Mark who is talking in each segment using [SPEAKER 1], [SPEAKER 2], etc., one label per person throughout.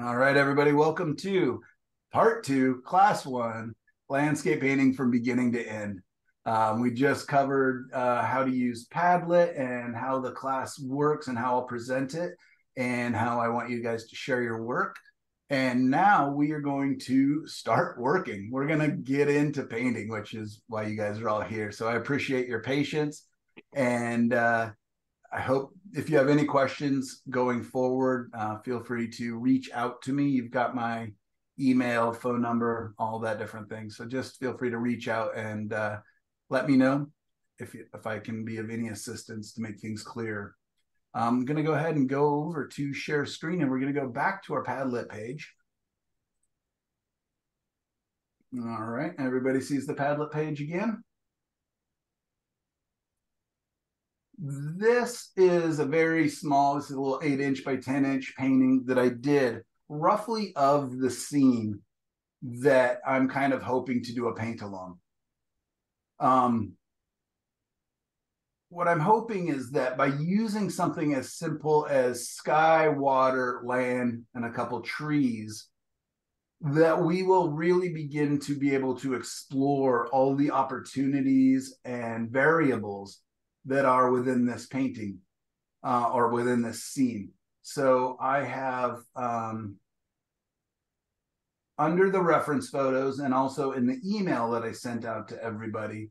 [SPEAKER 1] All right, everybody, welcome to part two, class one, landscape painting from beginning to end. Um, we just covered uh, how to use Padlet and how the class works and how I'll present it and how I want you guys to share your work. And now we are going to start working. We're going to get into painting, which is why you guys are all here. So I appreciate your patience. And uh, I hope if you have any questions going forward, uh, feel free to reach out to me. You've got my email, phone number, all that different things. So just feel free to reach out and uh, let me know if if I can be of any assistance to make things clear. I'm going to go ahead and go over to share screen, and we're going to go back to our Padlet page. All right, everybody sees the Padlet page again. This is a very small, this is a little eight inch by 10 inch painting that I did roughly of the scene that I'm kind of hoping to do a paint along. Um, what I'm hoping is that by using something as simple as sky, water, land, and a couple trees, that we will really begin to be able to explore all the opportunities and variables that are within this painting uh, or within this scene. So I have um, under the reference photos and also in the email that I sent out to everybody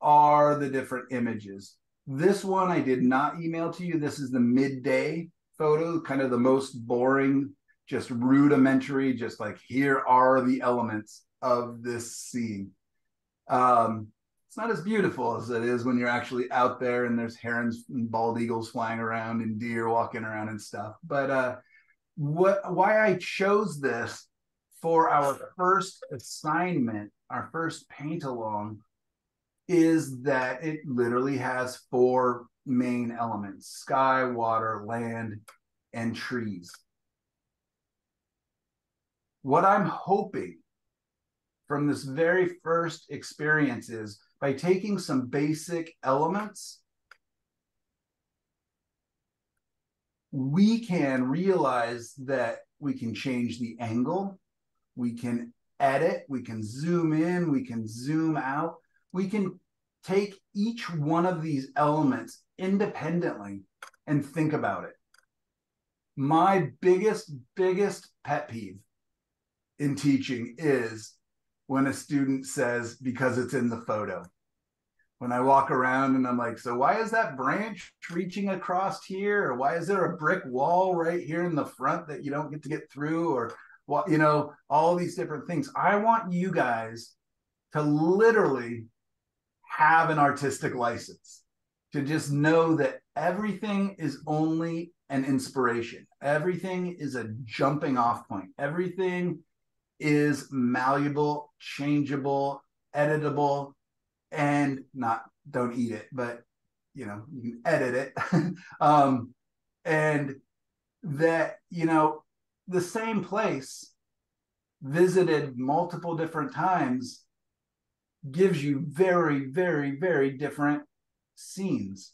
[SPEAKER 1] are the different images. This one I did not email to you. This is the midday photo, kind of the most boring, just rudimentary, just like here are the elements of this scene. Um, it's not as beautiful as it is when you're actually out there and there's herons and bald eagles flying around and deer walking around and stuff. But uh, what why I chose this for our first assignment, our first paint along, is that it literally has four main elements: sky, water, land, and trees. What I'm hoping from this very first experience is by taking some basic elements, we can realize that we can change the angle, we can edit, we can zoom in, we can zoom out, we can take each one of these elements independently and think about it. My biggest, biggest pet peeve in teaching is when a student says because it's in the photo. When I walk around and I'm like, so why is that branch reaching across here? Or why is there a brick wall right here in the front that you don't get to get through? Or what, you know, all these different things. I want you guys to literally have an artistic license, to just know that everything is only an inspiration. Everything is a jumping off point. Everything is malleable, changeable, editable, and not don't eat it, but you know, you can edit it. um, and that, you know, the same place visited multiple different times gives you very, very, very different scenes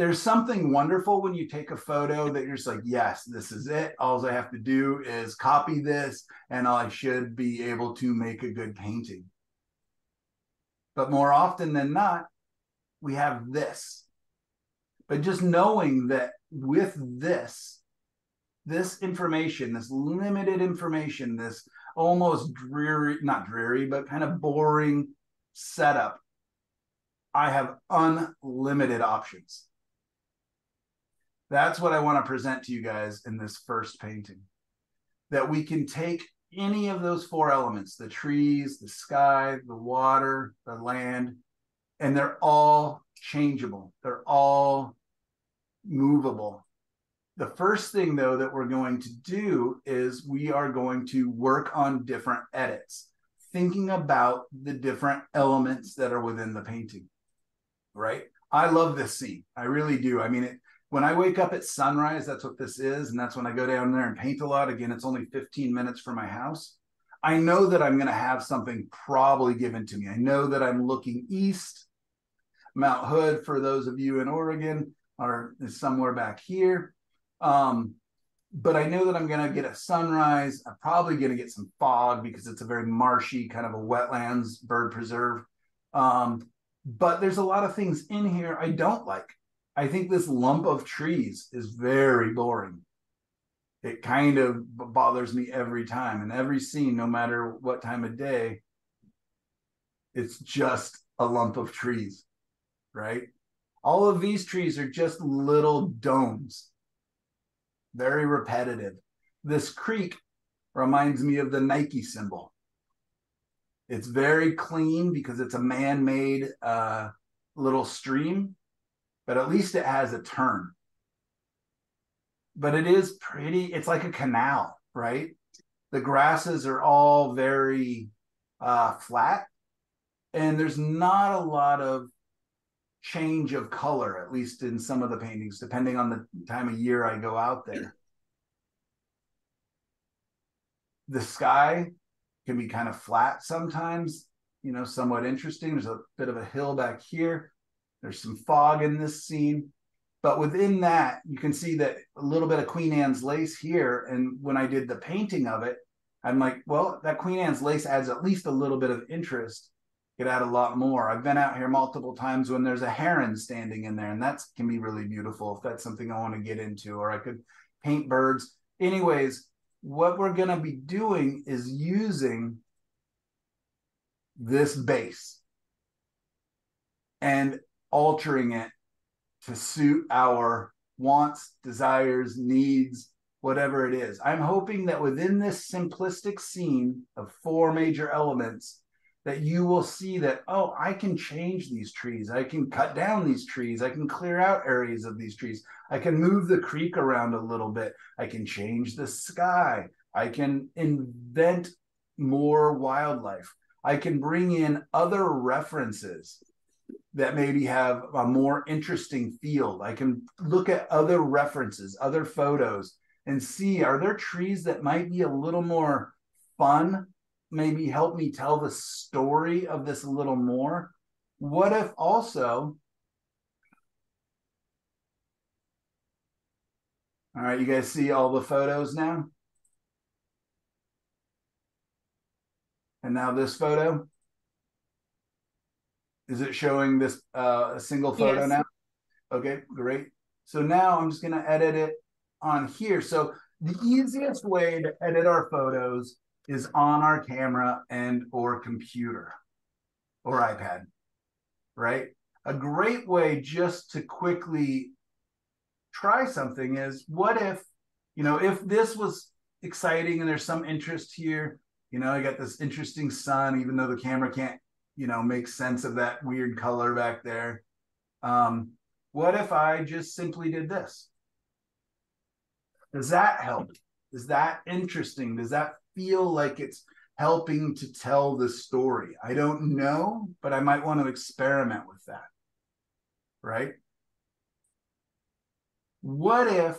[SPEAKER 1] there's something wonderful when you take a photo that you're just like, yes, this is it. All I have to do is copy this, and I should be able to make a good painting. But more often than not, we have this. But just knowing that with this, this information, this limited information, this almost dreary, not dreary, but kind of boring setup, I have unlimited options. That's what I want to present to you guys in this first painting. That we can take any of those four elements the trees, the sky, the water, the land and they're all changeable, they're all movable. The first thing, though, that we're going to do is we are going to work on different edits, thinking about the different elements that are within the painting. Right? I love this scene. I really do. I mean, it, when I wake up at sunrise, that's what this is. And that's when I go down there and paint a lot. Again, it's only 15 minutes from my house. I know that I'm going to have something probably given to me. I know that I'm looking east. Mount Hood, for those of you in Oregon, are is somewhere back here. Um, but I know that I'm going to get a sunrise. I'm probably going to get some fog because it's a very marshy kind of a wetlands bird preserve. Um, but there's a lot of things in here I don't like. I think this lump of trees is very boring. It kind of bothers me every time. And every scene, no matter what time of day, it's just a lump of trees, right? All of these trees are just little domes, very repetitive. This creek reminds me of the Nike symbol. It's very clean because it's a man made uh, little stream, but at least it has a turn. But it is pretty, it's like a canal, right? The grasses are all very uh, flat, and there's not a lot of change of color, at least in some of the paintings, depending on the time of year I go out there. The sky can be kind of flat sometimes, you know, somewhat interesting. There's a bit of a hill back here. There's some fog in this scene. But within that, you can see that a little bit of Queen Anne's lace here. And when I did the painting of it, I'm like, well, that Queen Anne's lace adds at least a little bit of interest could add a lot more. I've been out here multiple times when there's a heron standing in there, and that can be really beautiful if that's something I want to get into, or I could paint birds. Anyways, what we're going to be doing is using this base and altering it to suit our wants, desires, needs, whatever it is. I'm hoping that within this simplistic scene of four major elements, that you will see that, oh, I can change these trees. I can cut down these trees. I can clear out areas of these trees. I can move the creek around a little bit. I can change the sky. I can invent more wildlife. I can bring in other references that maybe have a more interesting field. I can look at other references, other photos, and see are there trees that might be a little more fun maybe help me tell the story of this a little more? What if also, all right, you guys see all the photos now? And now this photo? Is it showing this uh, a single photo yes. now? Okay, great. So now I'm just going to edit it on here. So the easiest way to edit our photos is on our camera and or computer or iPad, right? A great way just to quickly try something is what if, you know, if this was exciting and there's some interest here, you know, I got this interesting sun, even though the camera can't, you know, make sense of that weird color back there. Um, what if I just simply did this? Does that help? Is that interesting? Does that feel like it's helping to tell the story. I don't know, but I might want to experiment with that. Right? What if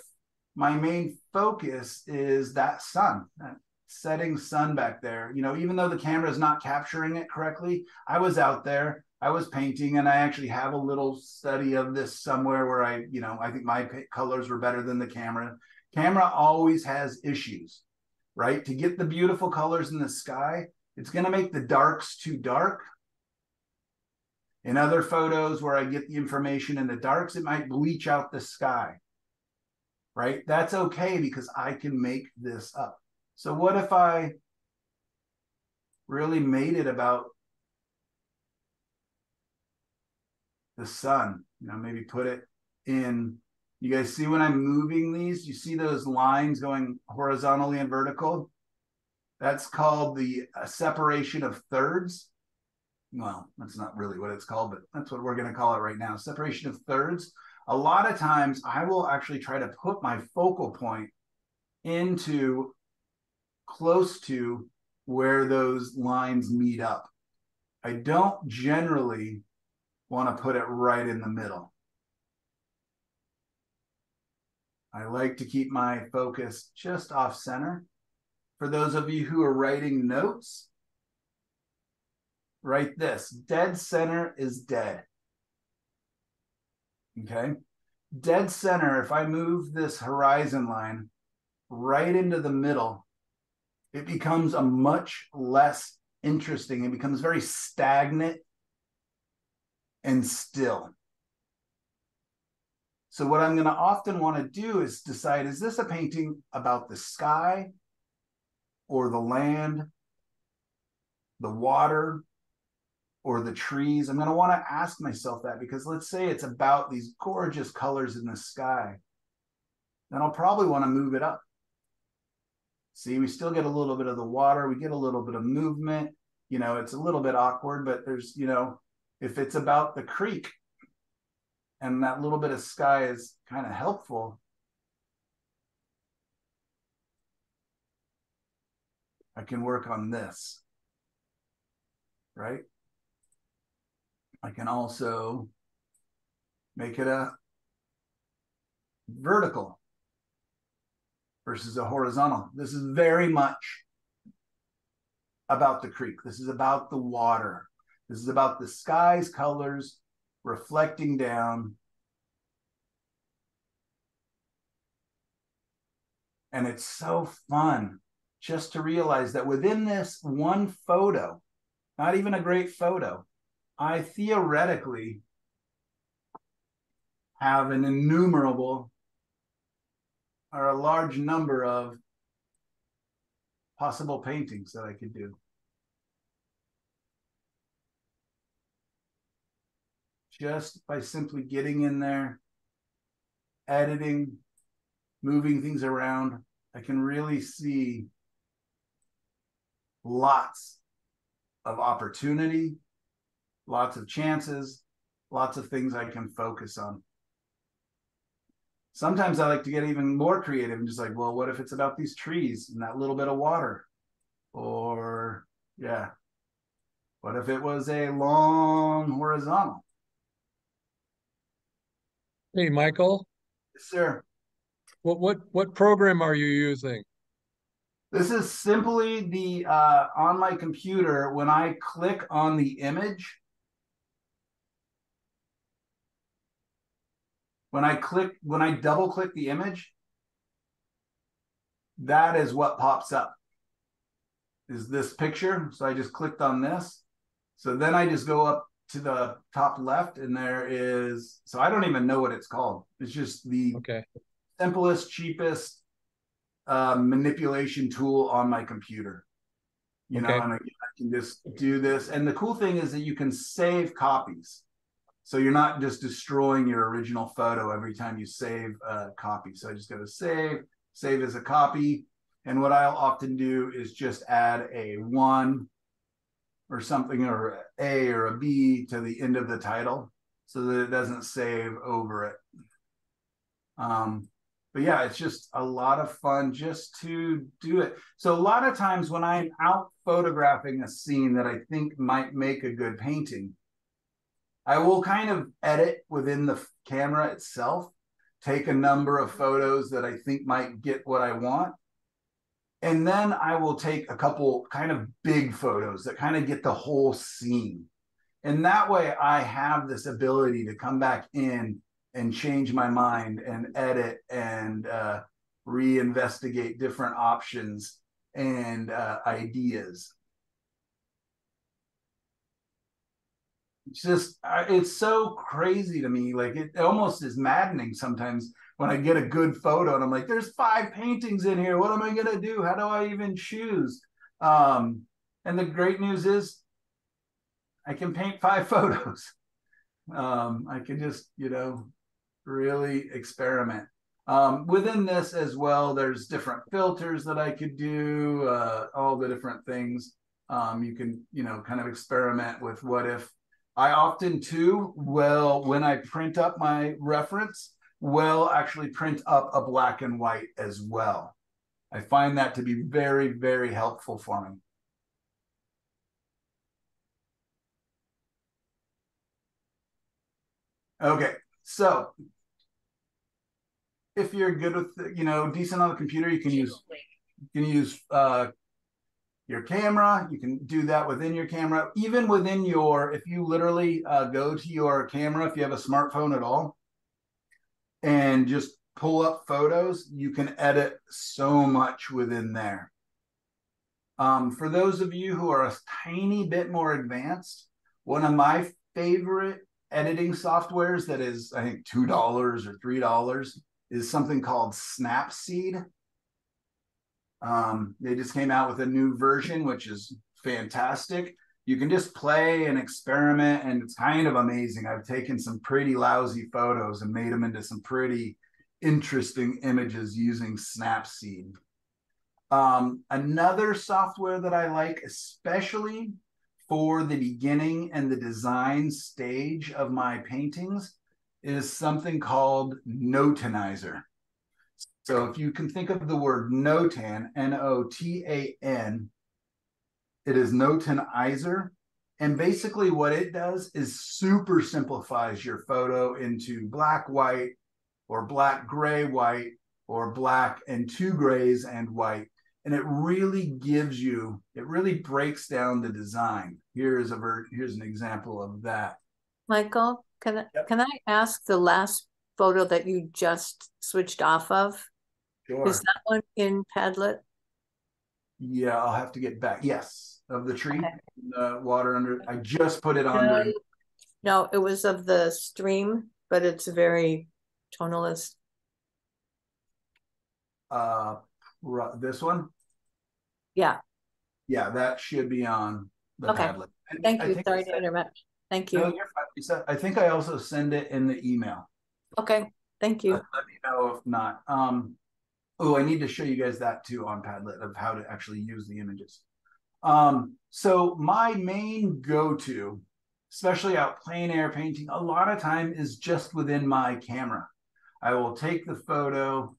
[SPEAKER 1] my main focus is that sun, that setting sun back there? You know, even though the camera is not capturing it correctly, I was out there, I was painting, and I actually have a little study of this somewhere where I, you know, I think my colors were better than the camera. Camera always has issues right? To get the beautiful colors in the sky, it's going to make the darks too dark. In other photos where I get the information in the darks, it might bleach out the sky, right? That's okay because I can make this up. So what if I really made it about the sun? You know, maybe put it in you guys see when I'm moving these, you see those lines going horizontally and vertical? That's called the uh, separation of thirds. Well, that's not really what it's called, but that's what we're going to call it right now separation of thirds. A lot of times I will actually try to put my focal point into close to where those lines meet up. I don't generally want to put it right in the middle. I like to keep my focus just off center. For those of you who are writing notes, write this dead center is dead. Okay. Dead center, if I move this horizon line right into the middle, it becomes a much less interesting. It becomes very stagnant and still. So, what I'm going to often want to do is decide is this a painting about the sky or the land, the water, or the trees? I'm going to want to ask myself that because let's say it's about these gorgeous colors in the sky. Then I'll probably want to move it up. See, we still get a little bit of the water, we get a little bit of movement. You know, it's a little bit awkward, but there's, you know, if it's about the creek and that little bit of sky is kind of helpful. I can work on this, right? I can also make it a vertical versus a horizontal. This is very much about the creek. This is about the water. This is about the sky's colors reflecting down. And it's so fun just to realize that within this one photo, not even a great photo, I theoretically have an innumerable or a large number of possible paintings that I could do. Just by simply getting in there, editing, moving things around, I can really see lots of opportunity, lots of chances, lots of things I can focus on. Sometimes I like to get even more creative and just like, well, what if it's about these trees and that little bit of water? Or, yeah, what if it was a long horizontal?
[SPEAKER 2] Hey, Michael,
[SPEAKER 1] Yes, sir.
[SPEAKER 2] what what what program are you using?
[SPEAKER 1] This is simply the uh, on my computer when I click on the image. When I click, when I double click the image, that is what pops up. Is this picture? So I just clicked on this. So then I just go up to the top left, and there is. So I don't even know what it's called. It's just the
[SPEAKER 2] Okay,
[SPEAKER 1] simplest, cheapest uh, manipulation tool on my computer. You know, and I, I can just do this. And the cool thing is that you can save copies. So you're not just destroying your original photo every time you save a copy. So I just go to save, save as a copy. And what I'll often do is just add a one or something or a or a B to the end of the title so that it doesn't save over it. Um, but yeah, it's just a lot of fun just to do it. So a lot of times when I'm out photographing a scene that I think might make a good painting, I will kind of edit within the camera itself, take a number of photos that I think might get what I want. And then I will take a couple kind of big photos that kind of get the whole scene. And that way I have this ability to come back in and change my mind and edit and uh, reinvestigate different options and uh, ideas. Just, I- it's so crazy to me. Like it almost is maddening sometimes when I get a good photo and I'm like, there's five paintings in here. What am I going to do? How do I even choose? Um, and the great news is I can paint five photos. Um, I can just, you know, really experiment. Um, within this as well, there's different filters that I could do, uh, all the different things. Um, you can, you know, kind of experiment with what if. I often too will, when I print up my reference, will actually print up a black and white as well. I find that to be very, very helpful for me. Okay, so if you're good with you know decent on the computer, you can use you can use uh, your camera. You can do that within your camera, even within your. If you literally uh, go to your camera, if you have a smartphone at all, and just pull up photos, you can edit so much within there. Um, for those of you who are a tiny bit more advanced, one of my favorite editing softwares that is, I think, $2 or $3 is something called Snapseed. Um, they just came out with a new version, which is fantastic. You can just play and experiment, and it's kind of amazing. I've taken some pretty lousy photos and made them into some pretty interesting images using Snapseed. Um, another software that I like, especially for the beginning and the design stage of my paintings, is something called Notanizer. So if you can think of the word notan, N-O-T-A-N, it is Notanizer. And basically what it does is super simplifies your photo into black, white, or black, gray, white, or black and two grays and white. And it really gives you, it really breaks down the design. Here is a ver- here's an example of that.
[SPEAKER 3] Michael, can
[SPEAKER 1] Yep.
[SPEAKER 3] can I ask the last photo that you just switched off of?
[SPEAKER 1] Sure.
[SPEAKER 3] Is that one in Padlet?
[SPEAKER 1] Yeah, I'll have to get back. Yes, of the tree,
[SPEAKER 3] Okay.
[SPEAKER 1] the water under. I just put it on.
[SPEAKER 3] No,
[SPEAKER 1] during-
[SPEAKER 3] No, it was of the stream, but it's very tonalist.
[SPEAKER 1] Uh, this one.
[SPEAKER 3] Yeah,
[SPEAKER 1] Yeah, that should be on the
[SPEAKER 3] Okay.
[SPEAKER 1] Padlet. And
[SPEAKER 3] thank
[SPEAKER 1] I
[SPEAKER 3] you. Sorry to interrupt. Thank
[SPEAKER 1] No,
[SPEAKER 3] you.
[SPEAKER 1] you're fine. I think I also send it in the email.
[SPEAKER 3] Okay, thank you.
[SPEAKER 1] Let let me know if not. Um, oh, I need to show you guys that too on Padlet of how to actually use the images. Um, so my main go-to, especially out plein air painting, a lot of time is just within my camera. I will take the photo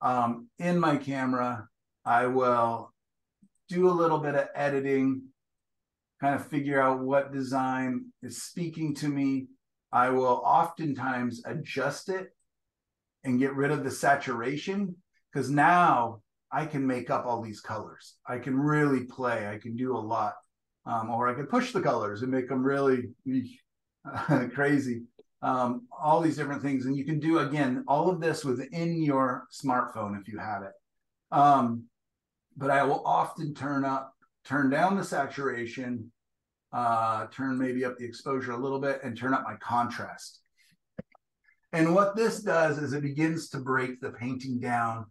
[SPEAKER 1] um, in my camera. I will do a little bit of editing, kind of figure out what design is speaking to me. I will oftentimes adjust it and get rid of the saturation because now I can make up all these colors. I can really play. I can do a lot. Um, or I can push the colors and make them really crazy. Um, all these different things. And you can do, again, all of this within your smartphone if you have it. Um, but I will often turn up, turn down the saturation, uh, turn maybe up the exposure a little bit, and turn up my contrast. And what this does is it begins to break the painting down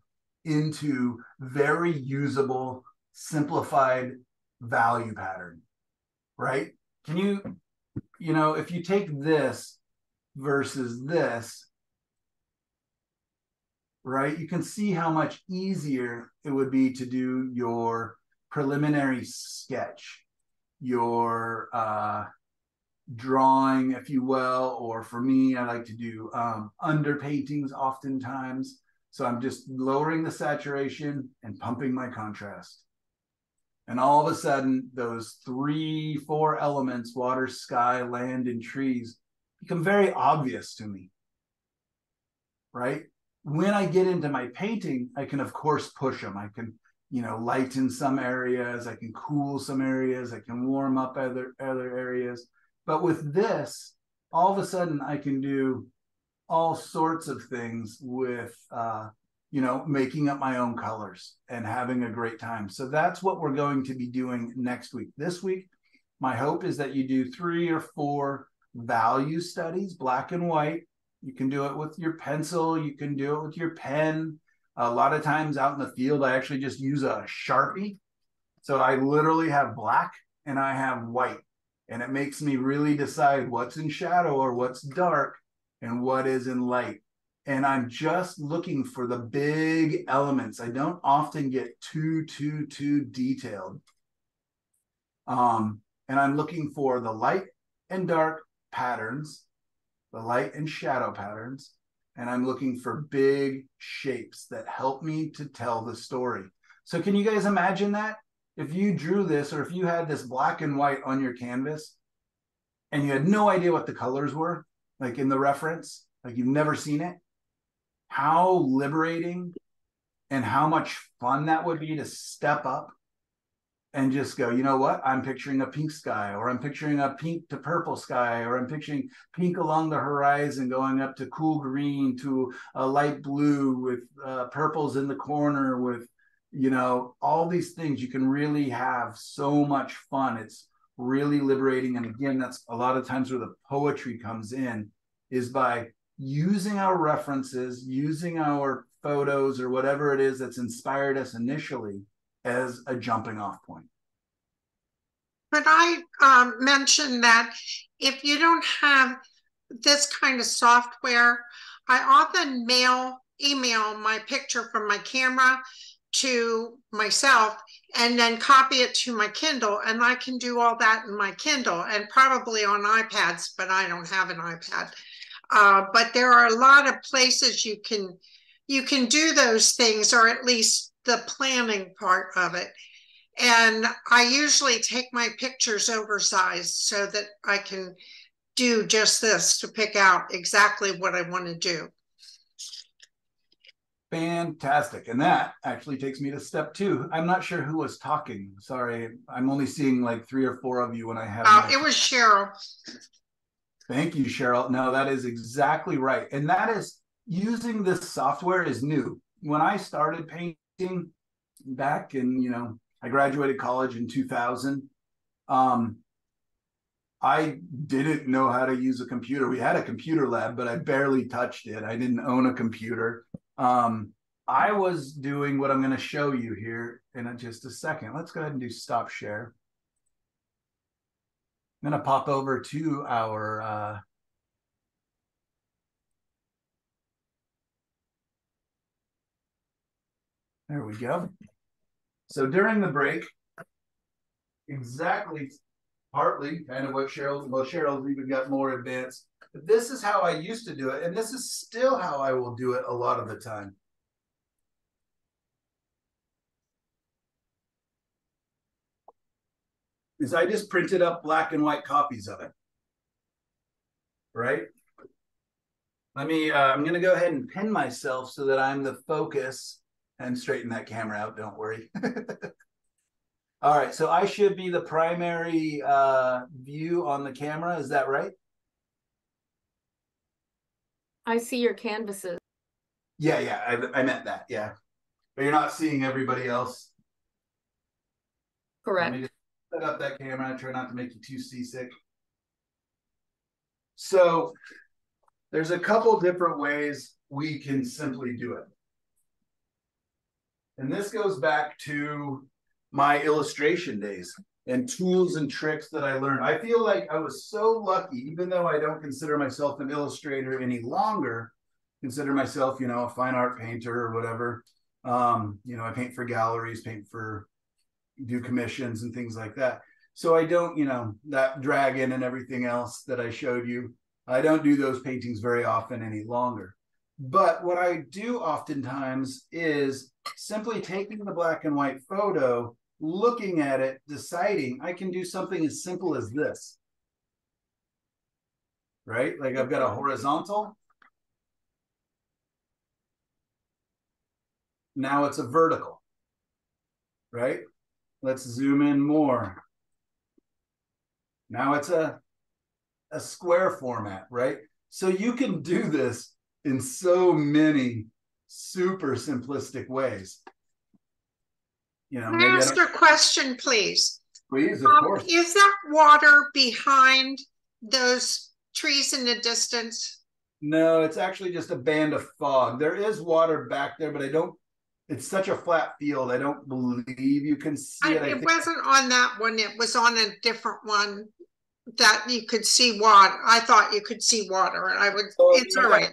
[SPEAKER 1] into very usable, simplified value pattern, right? Can you, you know, if you take this versus this, right, you can see how much easier it would be to do your preliminary sketch, your uh, drawing, if you will, or for me, I like to do um, underpaintings oftentimes. So I'm just lowering the saturation and pumping my contrast. And all of a sudden, those three, four elements water, sky, land, and trees become very obvious to me. Right? When I get into my painting, I can, of course, push them. I can, you know, lighten some areas, I can cool some areas, I can warm up other, other areas. But with this, all of a sudden, I can do all sorts of things with uh, you know making up my own colors and having a great time. So that's what we're going to be doing next week. This week my hope is that you do three or four value studies black and white. You can do it with your pencil. You can do it with your pen. A lot of times out in the field i actually just use a sharpie. So i literally have black and i have white and it makes me really decide what's in shadow or what's dark and what is in light. And I'm just looking for the big elements. I don't often get too, too, too detailed. Um, and I'm looking for the light and dark patterns, the light and shadow patterns, and I'm looking for big shapes that help me to tell the story. So, can you guys imagine that? If you drew this or if you had this black and white on your canvas and you had no idea what the colors were, like in the reference, like you've never seen it, how liberating and how much fun that would be to step up and just go, you know what? I'm picturing a pink sky, or I'm picturing a pink to purple sky, or I'm picturing pink along the horizon going up to cool green to a light blue with uh, purples in the corner with, you know, all these things. You can really have so much fun. It's really liberating. And again, that's a lot of times where the poetry comes in is by using our references, using our photos or whatever it is that's inspired us initially as a jumping off point.
[SPEAKER 4] But I um, mentioned that if you don't have this kind of software, I often mail, email my picture from my camera to myself and then copy it to my Kindle. And I can do all that in my Kindle and probably on iPads, but I don't have an iPad. Uh, but there are a lot of places you can you can do those things, or at least the planning part of it. And I usually take my pictures oversized so that I can do just this to pick out exactly what I want to do.
[SPEAKER 1] Fantastic. And that actually takes me to step two. I'm not sure who was talking. Sorry, I'm only seeing like three or four of you when I have.
[SPEAKER 4] Uh, it was Cheryl.
[SPEAKER 1] Thank you, Cheryl. No, that is exactly right. And that is using this software is new. When I started painting back in, you know, I graduated college in 2000. Um, I didn't know how to use a computer. We had a computer lab, but I barely touched it. I didn't own a computer. Um, I was doing what I'm going to show you here in just a second. Let's go ahead and do stop share. I'm going to pop over to our uh, There we go. So during the break, exactly partly kind of what Cheryl, well, Cheryl's even got more advanced. This is how I used to do it, and this is still how I will do it a lot of the time. Is I just printed up black and white copies of it. Right? Let me, uh, I'm going to go ahead and pin myself so that I'm the focus and straighten that camera out. Don't worry. All right, so I should be the primary uh, view on the camera. Is that right?
[SPEAKER 5] I see your canvases.
[SPEAKER 1] Yeah, yeah, I, I meant that. Yeah, but you're not seeing everybody else.
[SPEAKER 5] Correct.
[SPEAKER 1] Let me just set up that camera. Try not to make you too seasick. So there's a couple different ways we can simply do it. And this goes back to my illustration days and tools and tricks that I learned. I feel like I was so lucky, even though I don't consider myself an illustrator any longer, consider myself, you know, a fine art painter or whatever. Um, you know, I paint for galleries, paint for do commissions and things like that. So I don't, you know, that dragon and everything else that I showed you, I don't do those paintings very often any longer. But what I do oftentimes is simply taking the black and white photo, looking at it, deciding I can do something as simple as this. Right? Like I've got a horizontal. Now it's a vertical. Right? Let's zoom in more. Now it's a, a square format, right? So you can do this in so many super simplistic ways.
[SPEAKER 4] You know, Can I ask I a question, please?
[SPEAKER 1] Please, of um, course.
[SPEAKER 4] Is that water behind those trees in the distance?
[SPEAKER 1] No, it's actually just a band of fog. There is water back there, but I don't. It's such a flat field. I don't believe you can see I, it.
[SPEAKER 4] it wasn't on that one. It was on a different one that you could see water. I thought you could see water, and I would. Oh, it's all right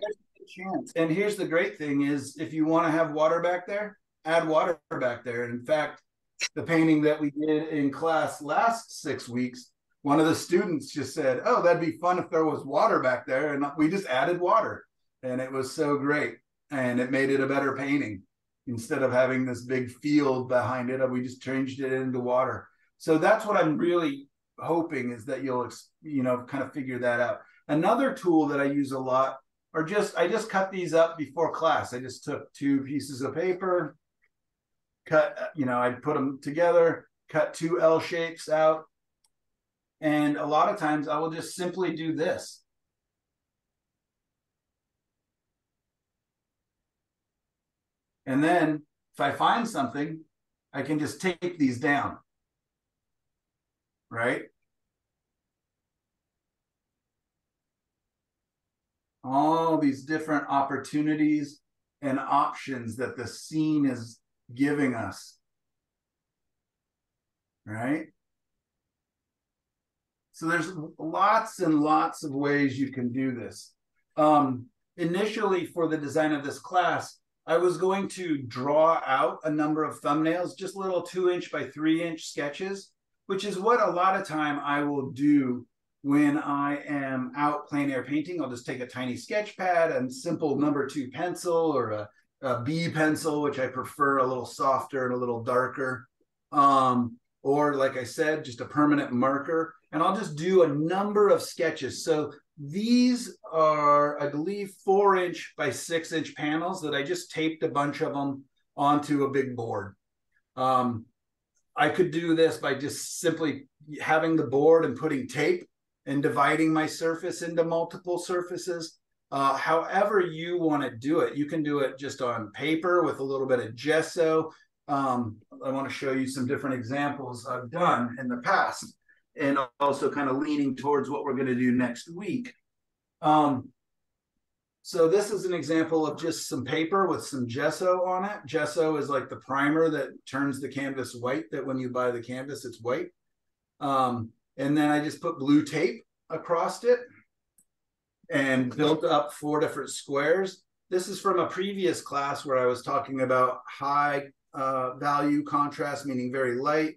[SPEAKER 1] chance. And here's the great thing is if you want to have water back there, add water back there. And in fact, the painting that we did in class last six weeks, one of the students just said, Oh, that'd be fun if there was water back there. And we just added water. And it was so great. And it made it a better painting. Instead of having this big field behind it, we just changed it into water. So that's what I'm really hoping is that you'll, you know, kind of figure that out. Another tool that I use a lot or just I just cut these up before class. I just took two pieces of paper, cut, uh, you know, I put them together, cut two L shapes out. And a lot of times I will just simply do this. And then if I find something, I can just tape these down. Right? All these different opportunities and options that the scene is giving us. Right? So there's lots and lots of ways you can do this. Um, initially, for the design of this class, I was going to draw out a number of thumbnails, just little two inch by three inch sketches, which is what a lot of time I will do when I am out plein air painting. I'll just take a tiny sketch pad and simple number two pencil or a, a B pencil, which I prefer a little softer and a little darker. Um, or like I said, just a permanent marker. And I'll just do a number of sketches. So these are, I believe, four inch by six inch panels that I just taped a bunch of them onto a big board. Um, I could do this by just simply having the board and putting tape and dividing my surface into multiple surfaces. Uh, however you want to do it, you can do it just on paper with a little bit of gesso. Um, I want to show you some different examples I've done in the past and also kind of leaning towards what we're going to do next week. Um, so this is an example of just some paper with some gesso on it. Gesso is like the primer that turns the canvas white, that when you buy the canvas, it's white. Um, and then I just put blue tape across it and built up four different squares. This is from a previous class where I was talking about high uh, value contrast, meaning very light,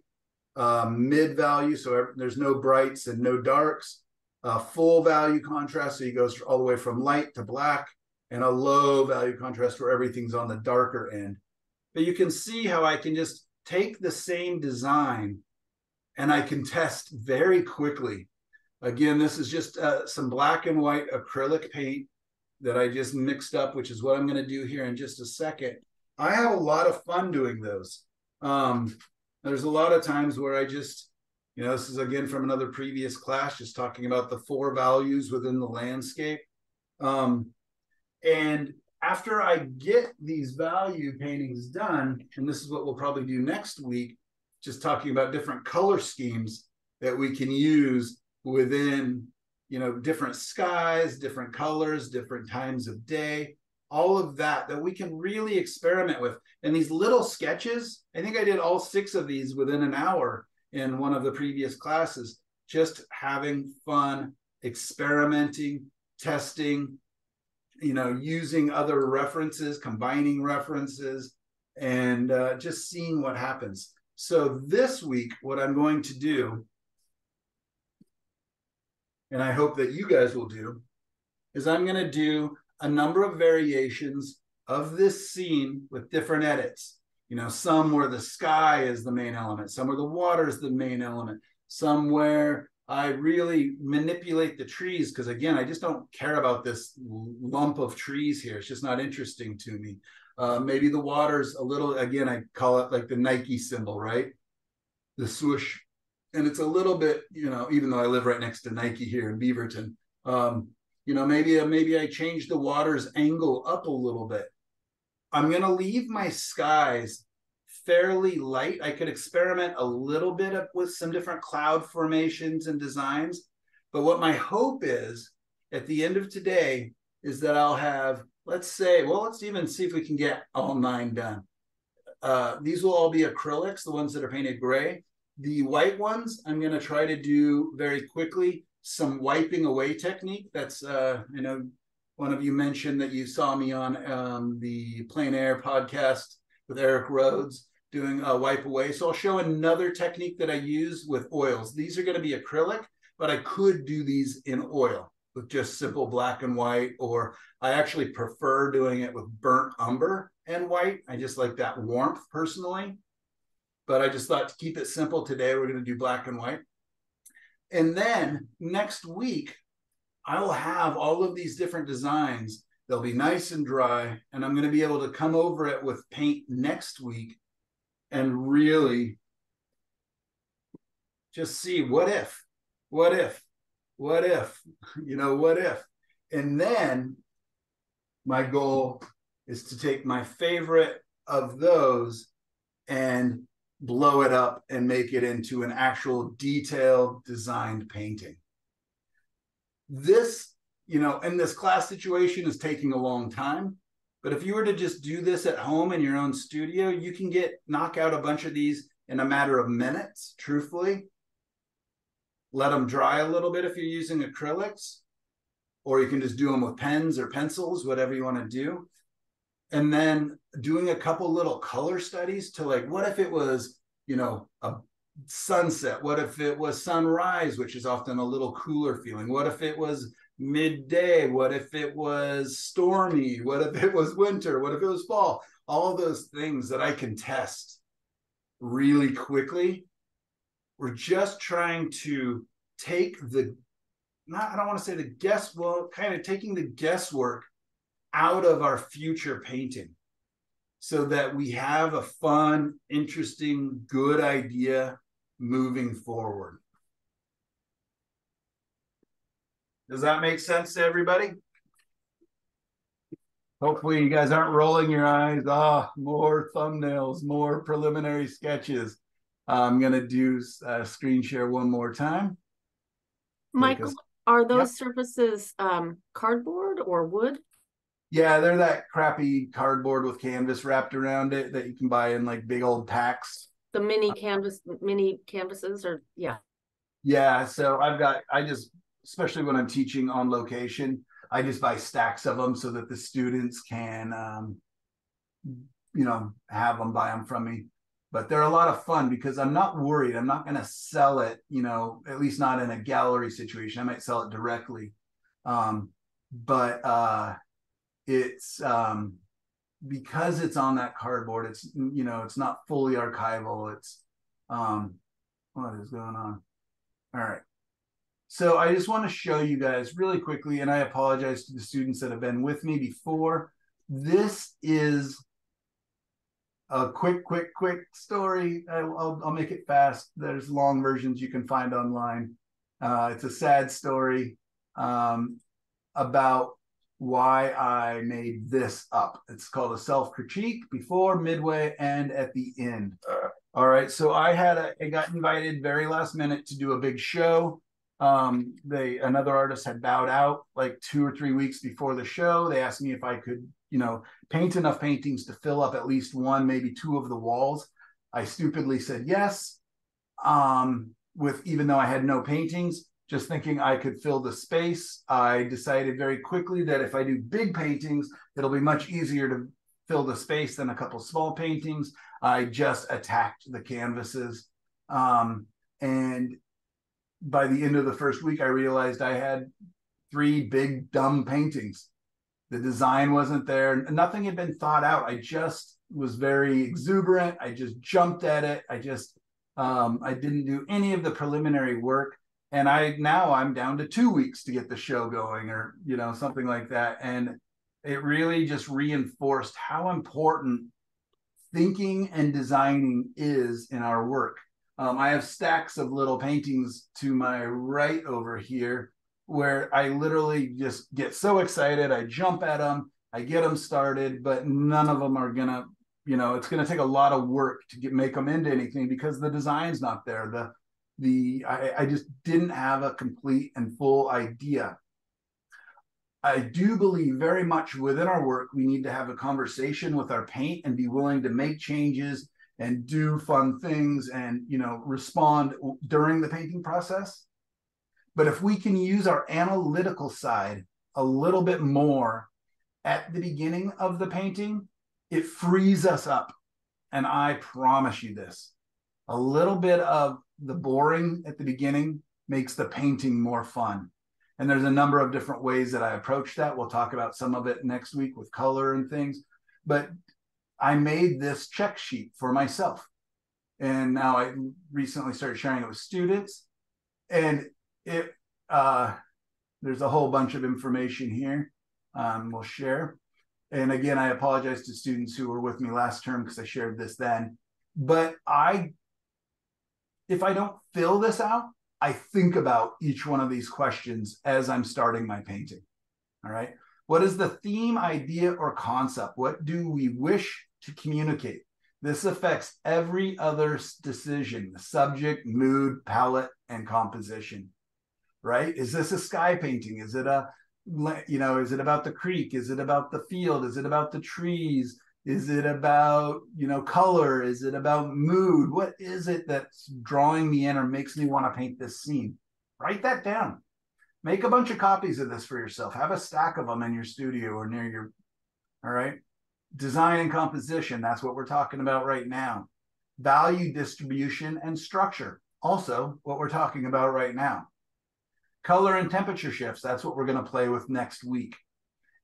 [SPEAKER 1] uh, mid value, so there's no brights and no darks, uh, full value contrast, so he goes all the way from light to black, and a low value contrast where everything's on the darker end. But you can see how I can just take the same design and I can test very quickly. Again, this is just uh, some black and white acrylic paint that I just mixed up, which is what I'm going to do here in just a second. I have a lot of fun doing those. Um, there's a lot of times where I just, you know, this is again from another previous class, just talking about the four values within the landscape. Um, and after I get these value paintings done, and this is what we'll probably do next week, just talking about different color schemes that we can use within, you know, different skies, different colors, different times of day all of that that we can really experiment with. And these little sketches, I think I did all six of these within an hour in one of the previous classes, just having fun, experimenting, testing, you know, using other references, combining references, and uh, just seeing what happens. So this week, what I'm going to do, and I hope that you guys will do, is I'm going to do a number of variations of this scene with different edits. You know, some where the sky is the main element, some where the water is the main element, some where I really manipulate the trees because again, I just don't care about this lump of trees here. It's just not interesting to me. Uh, maybe the water's a little, again, I call it like the Nike symbol, right? The swoosh. And it's a little bit, you know, even though I live right next to Nike here in Beaverton, um, you know, maybe maybe I change the water's angle up a little bit. I'm going to leave my skies fairly light. I could experiment a little bit with some different cloud formations and designs. But what my hope is at the end of today is that I'll have, let's say, well, let's even see if we can get all nine done. Uh, these will all be acrylics, the ones that are painted gray. The white ones, I'm going to try to do very quickly some wiping away technique. That's uh, I know one of you mentioned that you saw me on um, the Plein Air podcast with Eric Rhoads doing a wipe away. So I'll show another technique that I use with oils. These are going to be acrylic, but I could do these in oil with just simple black and white, or I actually prefer doing it with burnt umber and white. I just like that warmth personally. But I just thought to keep it simple today, we're going to do black and white. And then next week, I will have all of these different designs. They'll be nice and dry, and I'm going to be able to come over it with paint next week and really just see what if, what if, what if, you know, what if. And then my goal is to take my favorite of those and blow it up and make it into an actual detailed designed painting. This, you know, in this class situation is taking a long time. But if you were to just do this at home in your own studio, you can get knock out a bunch of these in a matter of minutes, truthfully. Let them dry a little bit if you're using acrylics, or you can just do them with pens or pencils, whatever you want to do. And then doing a couple little color studies to like, what if it was, you know, a sunset? What if it was sunrise, which is often a little cooler feeling? What if it was midday? What if it was stormy? What if it was winter? What if it was fall? All those things that I can test really quickly. We're just trying to take the not I don't want to say the guess well kind of taking the guesswork out of our future painting so that we have a fun, interesting, good idea moving forward. Does that make sense to everybody? Hopefully, you guys aren't rolling your eyes. Ah, more thumbnails, more preliminary sketches. I'm going to do uh, screen share one more time.
[SPEAKER 5] Michael, are those yep. surfaces um, cardboard or wood?
[SPEAKER 1] Yeah, they're that crappy cardboard with canvas wrapped around it that you can buy in like big old packs.
[SPEAKER 5] The mini canvas, mini canvases, or yeah.
[SPEAKER 1] Yeah, so I've got, I just, especially when I'm teaching on location, I just buy stacks of them so that the students can, um, you know, have them buy them from me. But they're a lot of fun because I'm not worried. I'm not going to sell it, you know, at least not in a gallery situation. I might sell it directly. Um, but uh, it's um, because it's on that cardboard. It's you know, it's not fully archival. It's um, what is going on? All right. So I just want to show you guys really quickly, and I apologize to the students that have been with me before. This is a quick, quick, quick story. I'll, I'll make it fast. There's long versions you can find online. Uh, it's a sad story um, about why I made this up. It's called a self critique before, midway, and at the end. All right. So I had a, I got invited very last minute to do a big show um, they another artist had bowed out like two or three weeks before the show. They asked me if I could, you know, paint enough paintings to fill up at least one, maybe two of the walls. I stupidly said yes. Um, with even though I had no paintings, just thinking I could fill the space. I decided very quickly that if I do big paintings, it'll be much easier to fill the space than a couple small paintings. I just attacked the canvases. Um, and by the end of the first week, I realized I had three big dumb paintings. The design wasn't there. Nothing had been thought out. I just was very exuberant. I just jumped at it. I just um, I didn't do any of the preliminary work. And I now I'm down to two weeks to get the show going, or you know something like that. And it really just reinforced how important thinking and designing is in our work um, I have stacks of little paintings to my right over here where I literally just get so excited. I jump at them, I get them started, but none of them are gonna, you know, it's gonna take a lot of work to get make them into anything because the design's not there. The the I, I just didn't have a complete and full idea. I do believe very much within our work, we need to have a conversation with our paint and be willing to make changes and do fun things and you know respond during the painting process but if we can use our analytical side a little bit more at the beginning of the painting it frees us up and i promise you this a little bit of the boring at the beginning makes the painting more fun and there's a number of different ways that i approach that we'll talk about some of it next week with color and things but I made this check sheet for myself. And now I recently started sharing it with students. And it uh, there's a whole bunch of information here um, we'll share. And again, I apologize to students who were with me last term because I shared this then. But I if I don't fill this out, I think about each one of these questions as I'm starting my painting. All right. What is the theme, idea, or concept? What do we wish to communicate? This affects every other decision the subject, mood, palette, and composition. Right? Is this a sky painting? Is it a, you know, is it about the creek? Is it about the field? Is it about the trees? Is it about, you know, color? Is it about mood? What is it that's drawing me in or makes me want to paint this scene? Write that down. Make a bunch of copies of this for yourself. Have a stack of them in your studio or near your, all right? Design and composition, that's what we're talking about right now. Value distribution and structure, also what we're talking about right now. Color and temperature shifts, that's what we're going to play with next week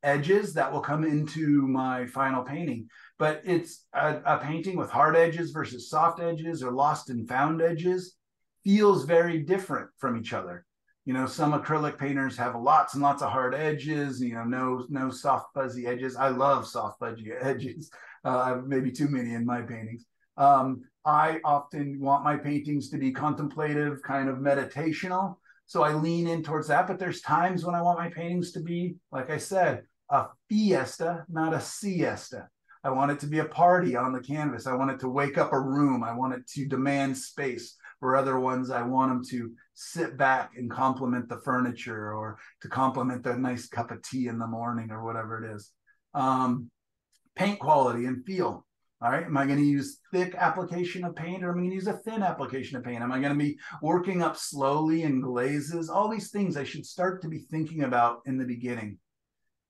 [SPEAKER 1] edges that will come into my final painting. But it's a, a, painting with hard edges versus soft edges or lost and found edges feels very different from each other. You know some acrylic painters have lots and lots of hard edges you know no no soft fuzzy edges. I love soft fuzzy edges. Uh, maybe too many in my paintings. Um, i often want my paintings to be contemplative kind of meditational. So I lean in towards that. But there's times when I want my paintings to be, like I said, a fiesta, not a siesta. I want it to be a party on the canvas. I want it to wake up a room. I want it to demand space. For other ones, I want them to sit back and compliment the furniture or to compliment the nice cup of tea in the morning or whatever it is. Um, paint quality and feel. All right. Am I going to use thick application of paint or am I going to use a thin application of paint? Am I going to be working up slowly in glazes? All these things I should start to be thinking about in the beginning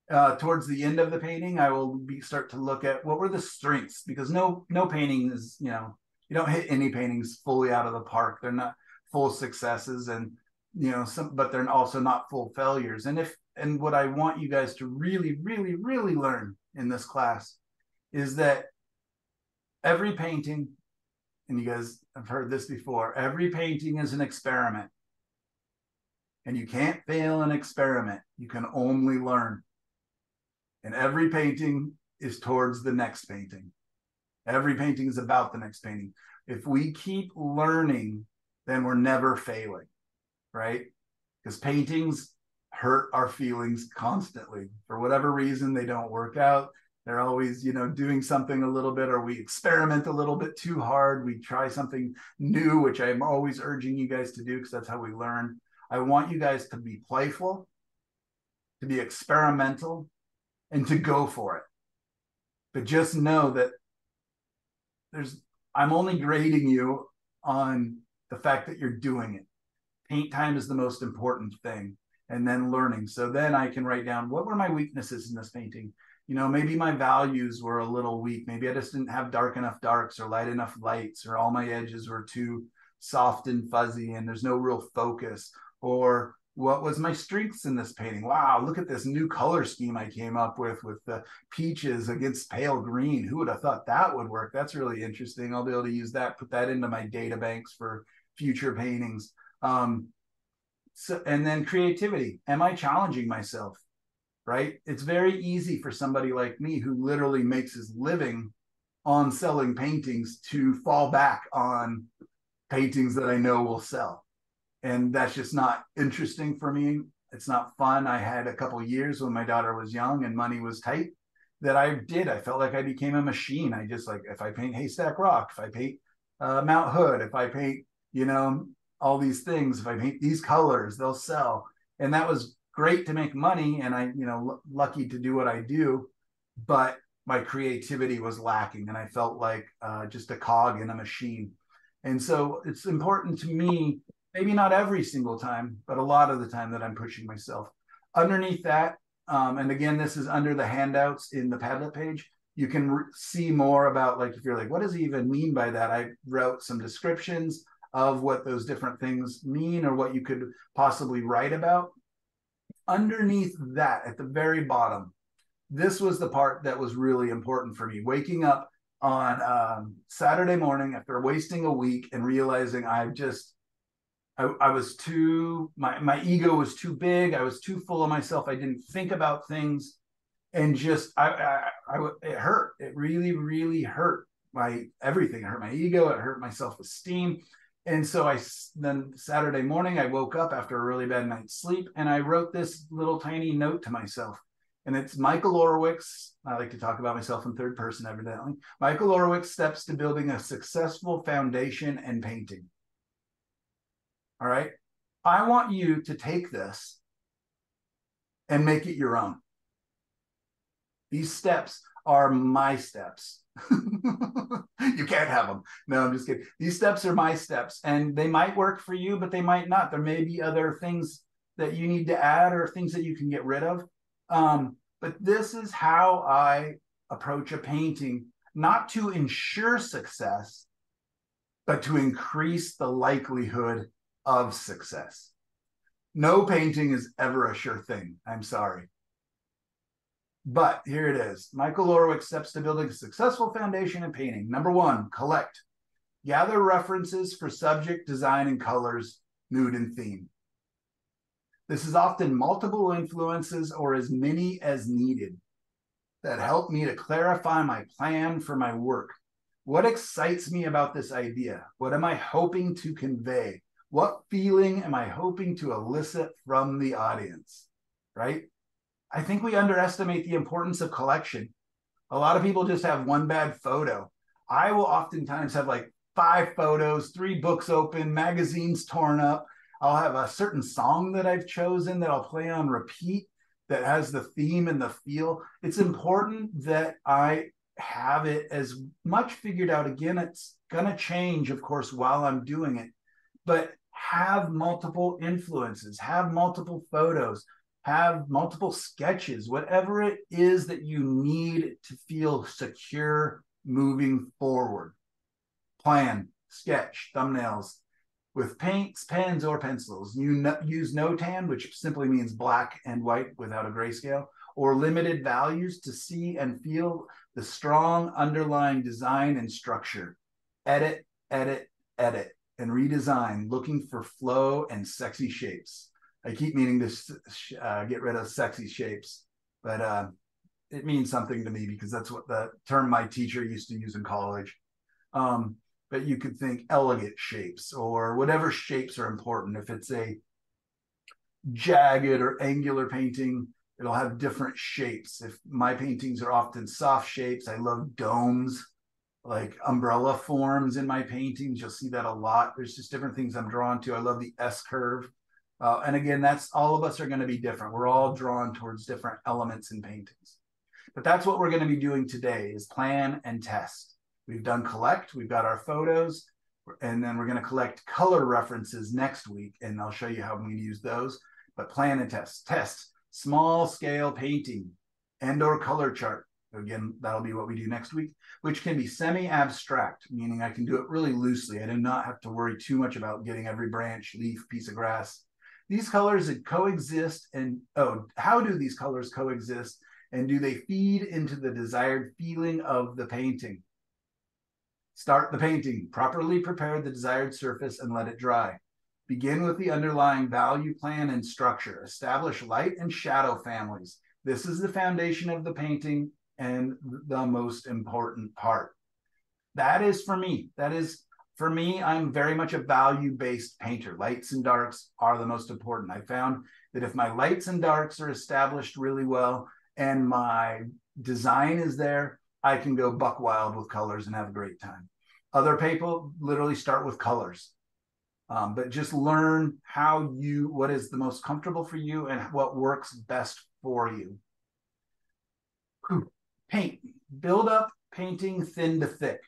[SPEAKER 1] uh, towards the end of the painting, I will be start to look at what were the strengths because no no painting is you know you don't hit any paintings fully out of the park. They're not full successes and you know some but they're also not full failures. And if and what I want you guys to really really really learn in this class is that every painting and you guys have heard this before every painting is an experiment and you can't fail an experiment you can only learn and every painting is towards the next painting. Every painting is about the next painting. If we keep learning, then we're never failing, right? Because paintings hurt our feelings constantly. For whatever reason, they don't work out. They're always, you know, doing something a little bit, or we experiment a little bit too hard. We try something new, which I'm always urging you guys to do because that's how we learn. I want you guys to be playful, to be experimental, and to go for it. But just know that there's I'm only grading you on the fact that you're doing it. Paint time is the most important thing, and then learning. So then I can write down what were my weaknesses in this painting. You know, maybe my values were a little weak. Maybe I just didn't have dark enough darks or light enough lights, or all my edges were too soft and fuzzy, and there's no real focus. Or what was my strengths in this painting? Wow look at this new color scheme i came up with with the peaches against pale green. Who would have thought that would work? That's really interesting. I'll be able to use that put that into my data banks for future paintings. Um so and then creativity. Am i challenging myself right? It's very easy for somebody like me who literally makes his living on selling paintings to fall back on paintings that i know will sell and that's just not interesting for me. It's not fun. I had a couple years when my daughter was young and money was tight that I did. I felt like I became a machine. I just like if I paint Haystack Rock, if I paint uh, Mount Hood, if I paint you know all these things, if I paint these colors, they'll sell. And that was great to make money, and I you know l- lucky to do what I do, but my creativity was lacking, and I felt like uh, just a cog in a machine. And so it's important to me maybe not every single time, but a lot of the time that I'm pushing myself. Underneath that, um, and again, this is under the handouts in the Padlet page. You can re- see more about like if you're like, what does he even mean by that? I wrote some descriptions of what those different things mean or what you could possibly write about. Underneath that, at the very bottom, this was the part that was really important for me. Waking up on um, Saturday morning after wasting a week and realizing I've just I, I was too my my ego was too big. I was too full of myself. I didn't think about things, and just I, I, I it hurt. It really really hurt my everything. It hurt my ego. It hurt my self esteem. And so I then Saturday morning, I woke up after a really bad night's sleep and I wrote this little tiny note to myself. And it's Michael Orwick's. I like to talk about myself in third person, evidently. Michael Orwick's steps to building a successful foundation and painting. All right. I want you to take this and make it your own. These steps are my steps. you can't have them. No, I'm just kidding. These steps are my steps, and they might work for you, but they might not. There may be other things that you need to add or things that you can get rid of. Um, but this is how I approach a painting, not to ensure success, but to increase the likelihood of success. No painting is ever a sure thing. I'm sorry. But here it is. Michael Orwick's steps to building a successful foundation in painting. Number one, collect. Gather references for subject, design, and colors, mood, and theme. This is often multiple influences or as many as needed that help me to clarify my plan for my work. What excites me about this idea? What am I hoping to convey? What feeling am I hoping to elicit from the audience? Right? I think we underestimate the importance of collection. A lot of people just have one bad photo. I will oftentimes have like five photos, three books open, magazines torn up. I'll have a certain song that I've chosen that I'll play on repeat that has the theme and the feel. It's important that I have it as much figured out. Again, it's going to change, of course, while I'm doing it, but have multiple influences, have multiple photos, have multiple sketches, whatever it is that you need to feel secure moving forward. Plan, sketch, thumbnails with paints, pens, or pencils. You use notan, which simply means black and white without a grayscale, or limited values to see and feel the strong underlying design and structure. Edit, edit, edit, and redesign, looking for flow and sexy shapes. I keep meaning to uh, get rid of sexy shapes, but uh, it means something to me because that's what the term my teacher used to use in college. Um, but you could think elegant shapes or whatever shapes are important. If it's a jagged or angular painting, it'll have different shapes. If my paintings are often soft shapes, I love domes, like umbrella forms in my paintings. You'll see that a lot. There's just different things I'm drawn to. I love the S curve uh, and again, that's all of us are going to be different. We're all drawn towards different elements in paintings. But that's what we're going to be doing today is plan and test. We've done collect, we've got our photos, and then we're going to collect color references next week, and I'll show you how we use those. But plan and test. Test small scale painting and or color chart. Again, that'll be what we do next week, which can be semi-abstract, meaning I can do it really loosely. I do not have to worry too much about getting every branch, leaf, piece of grass. These colors that coexist and oh how do these colors coexist? And do they feed into the desired feeling of the painting? Start the painting. Properly prepare the desired surface and let it dry. Begin with the underlying value plan and structure. Establish light and shadow families. This is the foundation of the painting and the most important part that is for me that is for me, I'm very much a value based painter. Lights and darks are the most important. I found that if my lights and darks are established really well and my design is there, I can go buck wild with colors and have a great time. Other people literally start with colors. Um, but just learn how you what is the most comfortable for you and what works best for you. Paint, build up painting thin to thick.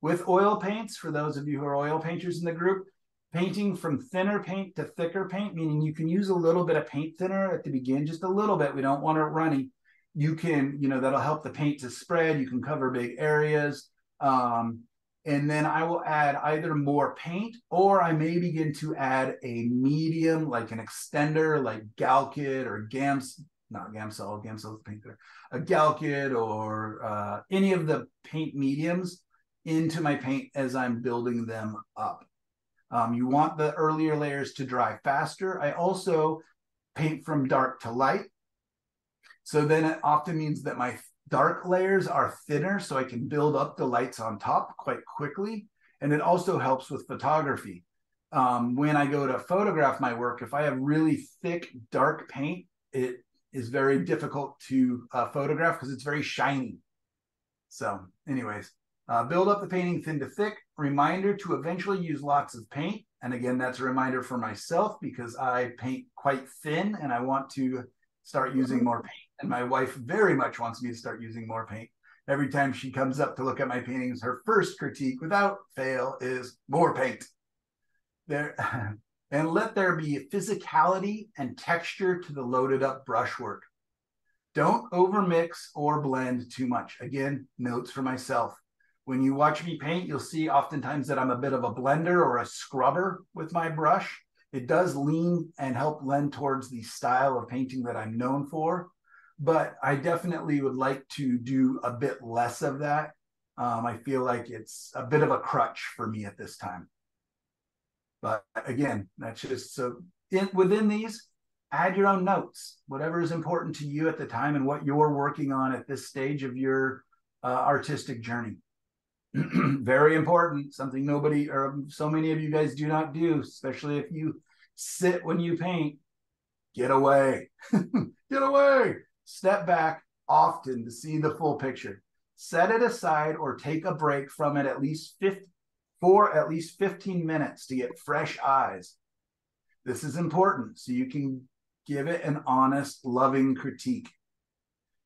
[SPEAKER 1] With oil paints, for those of you who are oil painters in the group, painting from thinner paint to thicker paint, meaning you can use a little bit of paint thinner at the beginning, just a little bit. We don't want it runny. You can, you know, that'll help the paint to spread. You can cover big areas. Um, and then I will add either more paint or I may begin to add a medium, like an extender, like Galkyd or Gams, not Gamsol is the painter, a Galkyd or uh, any of the paint mediums into my paint as I'm building them up. Um, you want the earlier layers to dry faster. I also paint from dark to light. So then it often means that my dark layers are thinner so I can build up the lights on top quite quickly. And it also helps with photography. um, when I go to photograph my work, if I have really thick, dark paint, it is very difficult to uh, photograph because it's very shiny. So, anyways, uh, build up the painting thin to thick. Reminder to eventually use lots of paint. And again, that's a reminder for myself because I paint quite thin and I want to start using more paint. And my wife very much wants me to start using more paint. Every time she comes up to look at my paintings, her first critique without fail is more paint. There and let there be physicality and texture to the loaded up brushwork. Don't overmix or blend too much. Again, notes for myself. When you watch me paint, you'll see oftentimes that I'm a bit of a blender or a scrubber with my brush. It does lean and help lend towards the style of painting that I'm known for, but I definitely would like to do a bit less of that. Um, I feel like it's a bit of a crutch for me at this time. But again, that's just so in, within these, add your own notes, whatever is important to you at the time and what you're working on at this stage of your uh, artistic journey. Very important, something nobody or so many of you guys do not do, especially if you sit when you paint. Get away, get away, step back often to see the full picture. Set it aside or take a break from it at least 50, for at least 15 minutes to get fresh eyes. This is important so you can give it an honest, loving critique.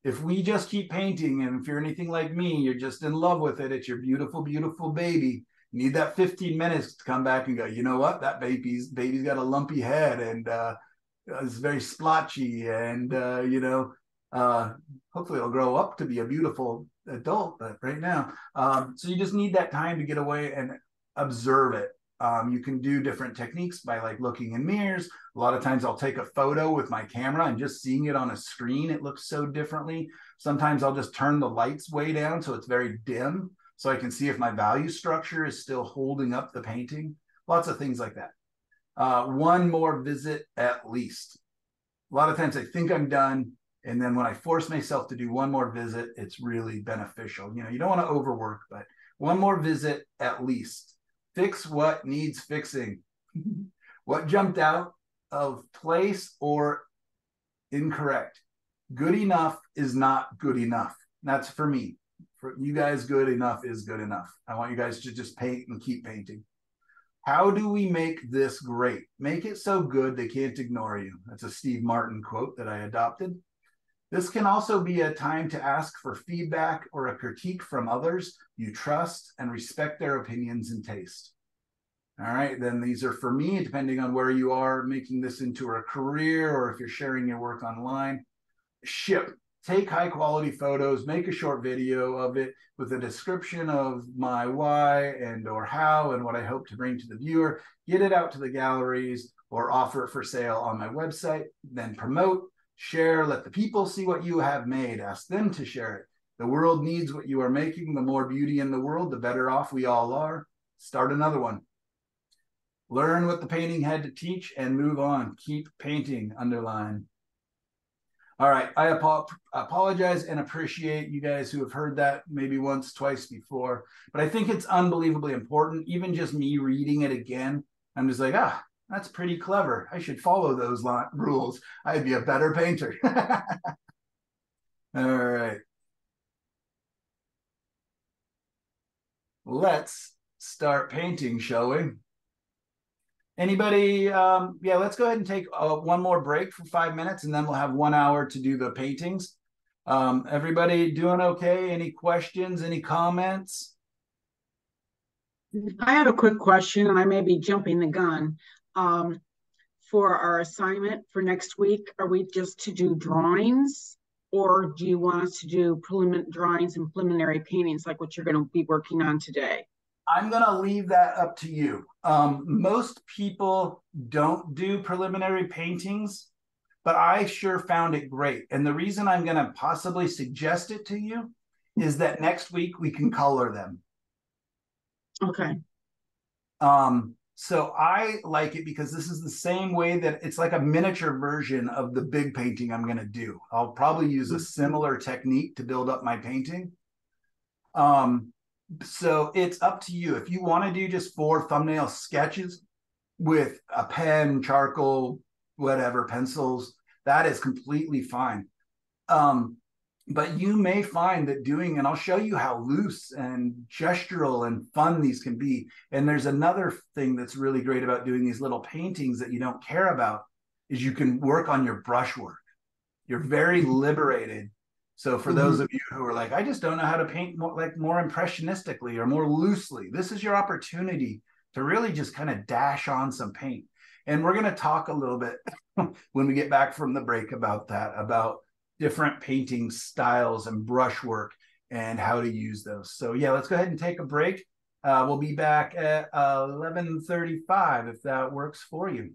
[SPEAKER 1] If we just keep painting, and if you're anything like me, you're just in love with it, it's your beautiful, beautiful baby. You need that 15 minutes to come back and go, you know what? That baby's baby's got a lumpy head and uh, it's very splotchy, and uh, you know, uh, hopefully it'll grow up to be a beautiful adult, but right now, um, so you just need that time to get away and observe it. Um, you can do different techniques by like looking in mirrors. A lot of times I'll take a photo with my camera and just seeing it on a screen, it looks so differently. Sometimes I'll just turn the lights way down so it's very dim so I can see if my value structure is still holding up the painting. Lots of things like that. Uh, one more visit at least. A lot of times I think I'm done. And then when I force myself to do one more visit, it's really beneficial. You know, you don't want to overwork, but one more visit at least. Fix what needs fixing. what jumped out of place or incorrect. Good enough is not good enough. That's for me. For you guys, good enough is good enough. I want you guys to just paint and keep painting. How do we make this great? Make it so good they can't ignore you. That's a Steve Martin quote that I adopted. This can also be a time to ask for feedback or a critique from others you trust and respect their opinions and taste. All right, then these are for me, depending on where you are making this into a career or if you're sharing your work online. Ship, take high quality photos, make a short video of it with a description of my why and or how and what I hope to bring to the viewer. Get it out to the galleries or offer it for sale on my website, then promote Share, let the people see what you have made. Ask them to share it. The world needs what you are making. The more beauty in the world, the better off we all are. Start another one. Learn what the painting had to teach and move on. Keep painting, underline. All right, I ap- apologize and appreciate you guys who have heard that maybe once, twice before, but I think it's unbelievably important. Even just me reading it again, I'm just like, ah, that's pretty clever. I should follow those rules. I'd be a better painter. All right. Let's start painting, shall we? Anybody? Um, yeah, let's go ahead and take uh, one more break for five minutes, and then we'll have one hour to do the paintings. Um, everybody doing okay? Any questions? Any comments?
[SPEAKER 6] I have a quick question, and I may be jumping the gun um, for our assignment for next week? Are we just to do drawings or do you want us to do preliminary drawings and preliminary paintings like what you're going to be working on today?
[SPEAKER 1] I'm going to leave that up to you. Um, most people don't do preliminary paintings, but I sure found it great. And the reason I'm going to possibly suggest it to you is that next week we can color them.
[SPEAKER 6] Okay.
[SPEAKER 1] Um, so I like it because this is the same way that it's like a miniature version of the big painting I'm going to do. I'll probably use a similar technique to build up my painting. Um, so it's up to you. If you want to do just four thumbnail sketches, with a pen, charcoal, whatever, pencils, that is completely fine. Um, but you may find that doing, and I'll show you how loose and gestural and fun these can be. And there's another thing that's really great about doing these little paintings that you don't care about is you can work on your brushwork. You're very mm-hmm. liberated. So for mm-hmm. those of you who are like, I just don't know how to paint more like more impressionistically or more loosely, this is your opportunity to really just kind of dash on some paint. And we're going to talk a little bit when we get back from the break about that, about different painting styles and brushwork and how to use those. So yeah, let's go ahead and take a break. Uh, we'll be back at uh, 11:35 if that works for you.